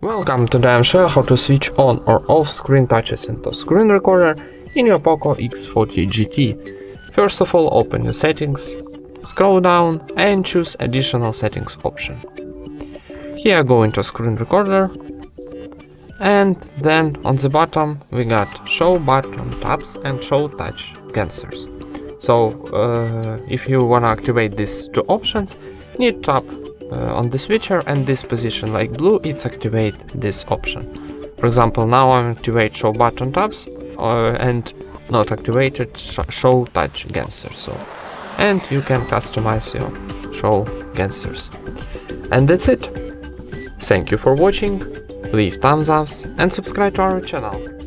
Welcome today I'm showing how to switch on or off screen touches into screen recorder in your POCO X4 GT. First of all open your settings, scroll down and choose additional settings option. Here go into screen recorder and then on the bottom we got show button taps and show touch gestures. So uh, if you wanna activate these two options, need tap uh, on the switcher and this position like blue it's activate this option. For example now I'm activate show button taps uh, and not activated sh show touch gestures so. And you can customize your show gestures and that's it. Thank you for watching. Leave thumbs ups and subscribe to our channel